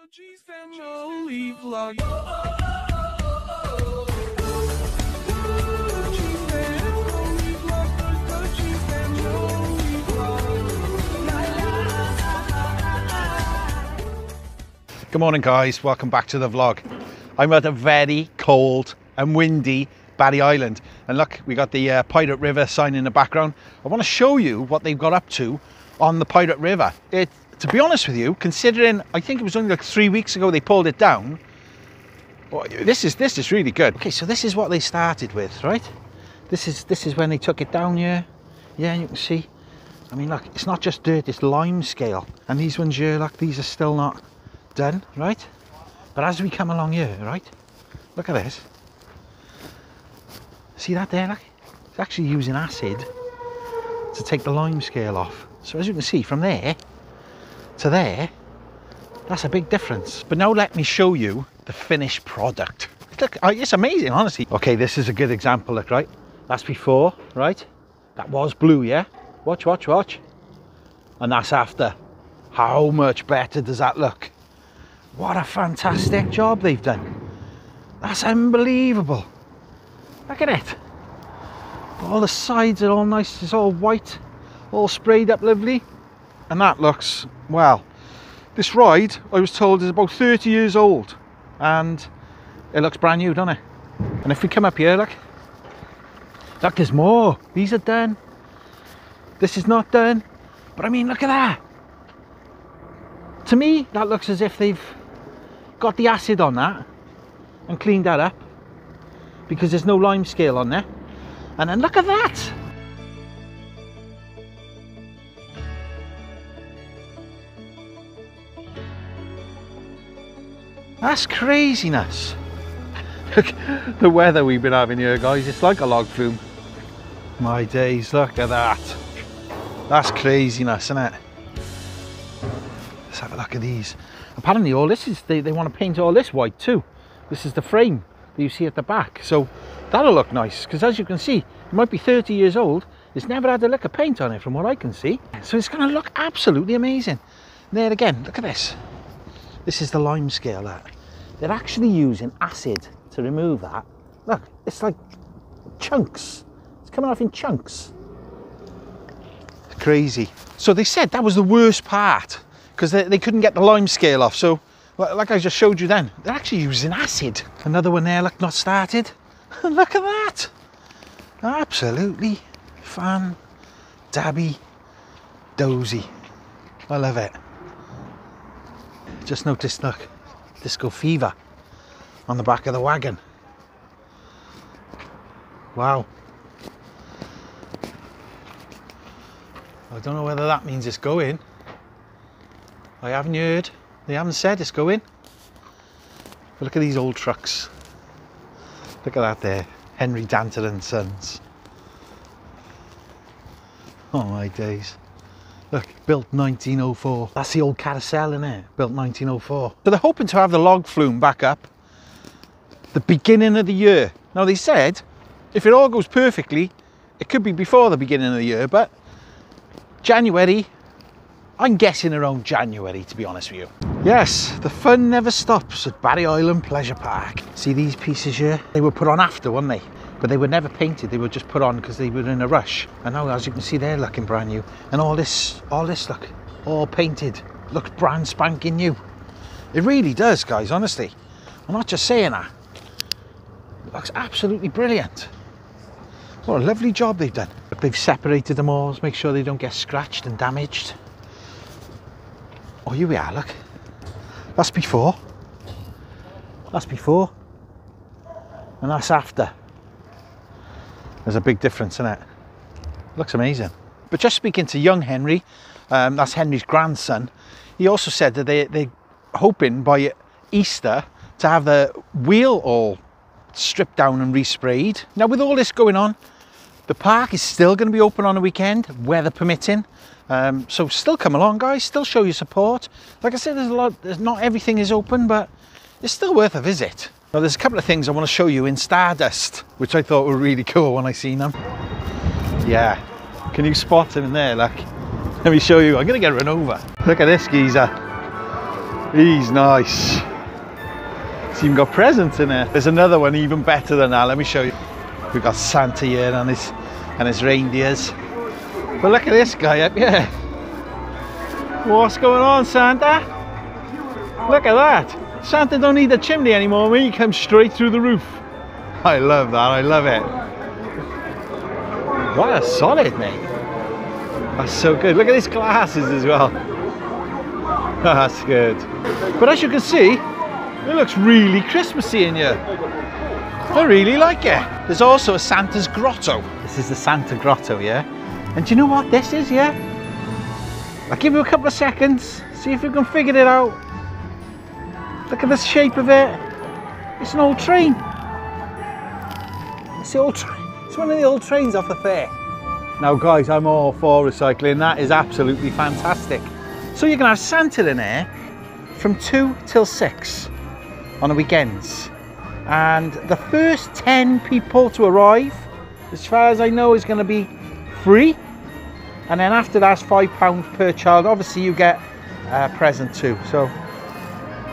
Family vlog. Good morning guys, welcome back to the vlog. I'm at a very cold and windy Barry Island and look we got the uh, Pirate River sign in the background. I want to show you what they've got up to on the Pirate River. It, to be honest with you, considering I think it was only like three weeks ago they pulled it down, well, this is this is really good. Okay, so this is what they started with, right? This is this is when they took it down here. Yeah, you can see. I mean, look, it's not just dirt; it's lime scale, and these ones here, look, these are still not done, right? But as we come along here, right? Look at this. See that there? Look, it's actually using acid to take the lime scale off. So as you can see, from there to there, that's a big difference. But now let me show you the finished product. Look, oh, it's amazing, honestly. Okay, this is a good example, look, right? That's before, right? That was blue, yeah? Watch, watch, watch. And that's after. How much better does that look? What a fantastic job they've done. That's unbelievable. Look at it. All the sides are all nice, it's all white, all sprayed up lovely. And that looks, well, this ride, I was told, is about 30 years old. And it looks brand new, doesn't it? And if we come up here, look, look, there's more. These are done. This is not done. But I mean, look at that. To me, that looks as if they've got the acid on that and cleaned that up because there's no lime scale on there. And then look at that. That's craziness. Look, the weather we've been having here, guys, it's like a log flume. My days, look at that. That's craziness, isn't it? Let's have a look at these. Apparently all this is, they, they want to paint all this white too. This is the frame that you see at the back. So that'll look nice, because as you can see, it might be 30 years old. It's never had a lick of paint on it from what I can see. So it's going to look absolutely amazing. There again, look at this. This is the lime scale that. They're actually using acid to remove that. Look, it's like chunks. It's coming off in chunks. Crazy. So they said that was the worst part because they, they couldn't get the lime scale off. So, like I just showed you then, they're actually using acid. Another one there, look, not started. look at that. Absolutely fan dabby dozy. I love it. Just noticed, look, disco fever on the back of the wagon. Wow. I don't know whether that means it's going. I haven't heard. They haven't said it's going. But look at these old trucks. Look at that there. Henry Danter and Sons. Oh my days. Look, built 1904. That's the old carousel in it, built 1904. So they're hoping to have the log flume back up the beginning of the year. Now they said, if it all goes perfectly, it could be before the beginning of the year, but January, I'm guessing around January to be honest with you. Yes, the fun never stops at Barry Island Pleasure Park. See these pieces here? They were put on after, weren't they? But they were never painted, they were just put on because they were in a rush. And now as you can see they're looking brand new. And all this, all this look, all painted, looks brand spanking new. It really does guys, honestly. I'm not just saying that. It looks absolutely brilliant. What a lovely job they've done. They've separated them all to make sure they don't get scratched and damaged. Oh, here we are, look. That's before. That's before. And that's after. There's a big difference in it. Looks amazing. But just speaking to young Henry, um, that's Henry's grandson, he also said that they, they're hoping by Easter to have the wheel all stripped down and resprayed. Now with all this going on, the park is still going to be open on a weekend, weather permitting. Um, so still come along guys, still show your support. Like I said, there's a lot, there's not everything is open, but it's still worth a visit. Now there's a couple of things I want to show you in Stardust, which I thought were really cool when I seen them. Yeah, can you spot him in there? Like, let me show you. I'm gonna get run over. Look at this geezer. He's nice. It's even got presents in there. There's another one even better than that. Let me show you. We've got Santa here and his and his reindeers. But look at this guy up here. What's going on, Santa? Look at that. Santa don't need a chimney anymore. He comes straight through the roof. I love that. I love it. What a solid, mate. That's so good. Look at his glasses as well. That's good. But as you can see, it looks really Christmassy in here. I really like it. There's also a Santa's grotto. This is the Santa grotto, yeah? And do you know what this is, yeah? I'll give you a couple of seconds, see if you can figure it out. Look at the shape of it. It's an old train. It's the old train. It's one of the old trains off the fair. Now guys, I'm all for recycling. That is absolutely fantastic. So you can have Santa in there from two till six on the weekends. And the first 10 people to arrive, as far as I know, is going to be free. And then after that's five pounds per child. Obviously you get a present too. So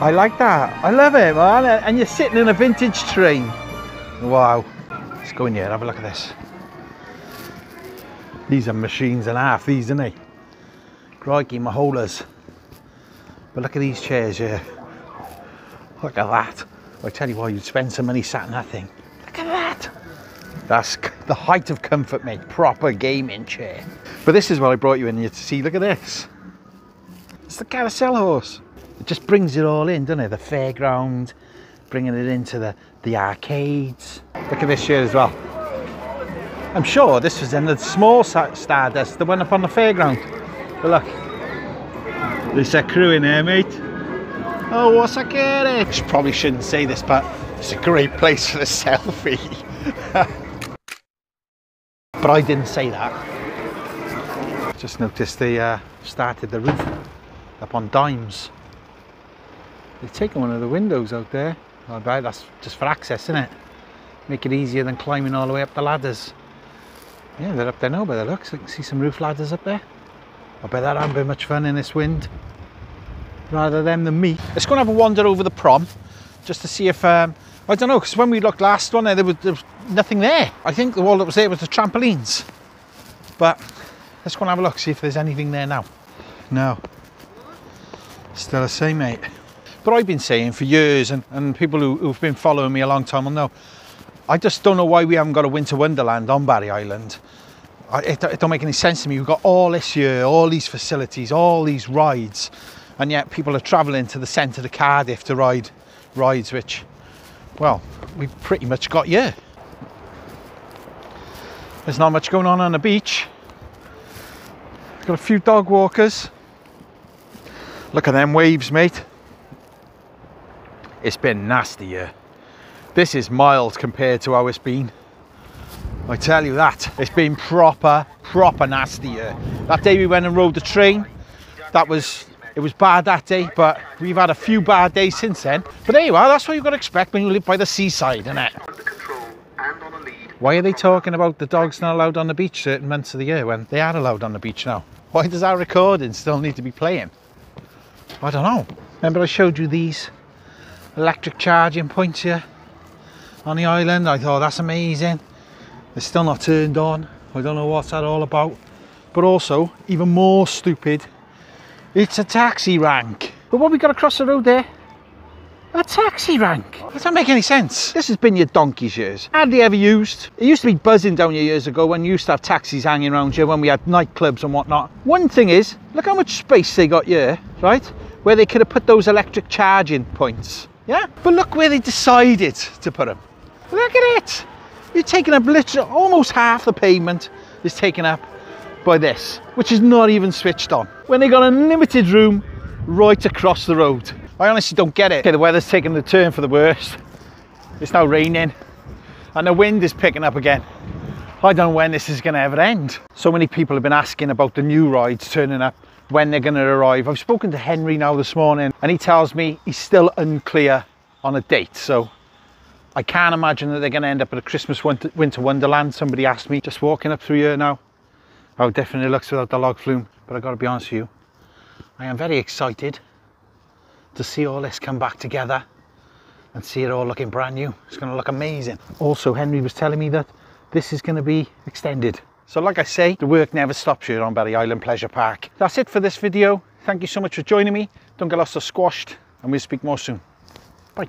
I like that. I love it, man. And you're sitting in a vintage train. Wow. Let's go in here, and have a look at this. These are machines and a half, these, isn't they? Crikey, maholas. But look at these chairs here. Look at that. I tell you why you'd spend some money sat in that thing. Look at that. That's the height of comfort, mate. Proper gaming chair. But this is what I brought you in here to see. Look at this. It's the carousel horse. Just brings it all in, doesn't it? The fairground, bringing it into the, the arcades. Look at this here as well. I'm sure this was in the small Stardust, the one up on the fairground. But look, there's a crew in there, mate. Oh, what's a carriage? Probably shouldn't say this, but it's a great place for a selfie. but I didn't say that. Just noticed they uh, started the roof up on Dimes. They've taken one of the windows out there. I bet that's just for access, isn't it? Make it easier than climbing all the way up the ladders. Yeah, they're up there now by the looks. I can see some roof ladders up there. I bet that hasn't been much fun in this wind. Rather them than me. Let's go and have a wander over the prom just to see if, um, I don't know, because when we looked last one, there was, there was nothing there. I think the wall that was there was the trampolines. But let's go and have a look, see if there's anything there now. No. Still the same, mate. But I've been saying for years, and, and people who, who've been following me a long time will know, I just don't know why we haven't got a winter wonderland on Barry Island. I, it, it don't make any sense to me. We've got all this year, all these facilities, all these rides, and yet people are travelling to the centre of Cardiff to ride rides which, well, we've pretty much got here. There's not much going on on the beach. Got a few dog walkers. Look at them waves, mate. It's been nasty here. This is mild compared to how it's been. I tell you that. It's been proper, proper nasty here. That day we went and rode the train, that was, it was bad that day, but we've had a few bad days since then. But there you are, that's what you've got to expect when you live by the seaside, isn't it? under control and on a lead. Why are they talking about the dogs not allowed on the beach certain months of the year when they are allowed on the beach now? Why does our recording still need to be playing? I don't know. Remember I showed you these electric charging points here on the island? I thought that's amazing. They're still not turned on. I don't know what's that all about. But also, even more stupid, it's a taxi rank. But what we got across the road there? A taxi rank. That doesn't make any sense. This has been your donkey's years. Hardly ever used. It used to be buzzing down here years ago when you used to have taxis hanging around here when we had nightclubs and whatnot. One thing is, look how much space they got here, right? Where they could have put those electric charging points. Yeah? But look where they decided to put them. Look at it. You're taking up literally almost half the pavement is taken up by this, which is not even switched on. When they got unlimited room right across the road. I honestly don't get it. Okay, the weather's taking the turn for the worst. It's now raining and the wind is picking up again. I don't know when this is going to ever end. So many people have been asking about the new rides turning up, when they're going to arrive. I've spoken to Henry now this morning and he tells me he's still unclear on a date. So I can't imagine that they're going to end up at a Christmas winter, wonderland. Somebody asked me just walking up through here now how definitely looks without the log flume. But I got to be honest with you, I am very excited to see all this come back together and see it all looking brand new. It's going to look amazing. Also, Henry was telling me that this is going to be extended. So like I say, the work never stops here on Barry Island Pleasure Park. That's it for this video. Thank you so much for joining me. Don't get lost or squashed and we'll speak more soon. Bye.